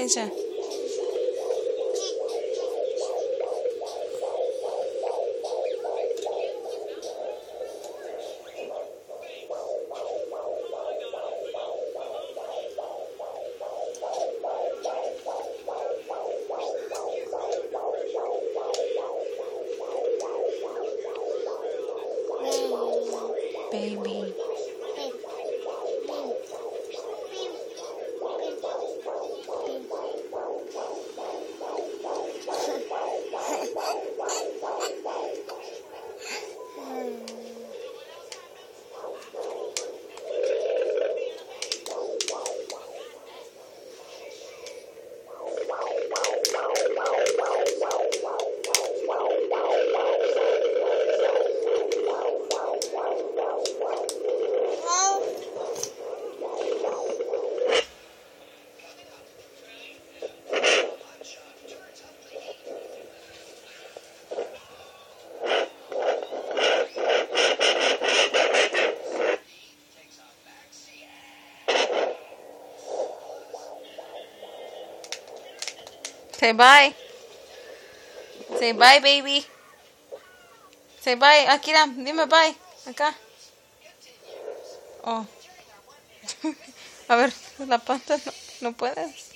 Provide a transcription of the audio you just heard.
paciencia. Baby. Say bye. Say bye, baby. Say bye. Akira, dime bye. Acá. Oh. A ver, la pata no, no puedes.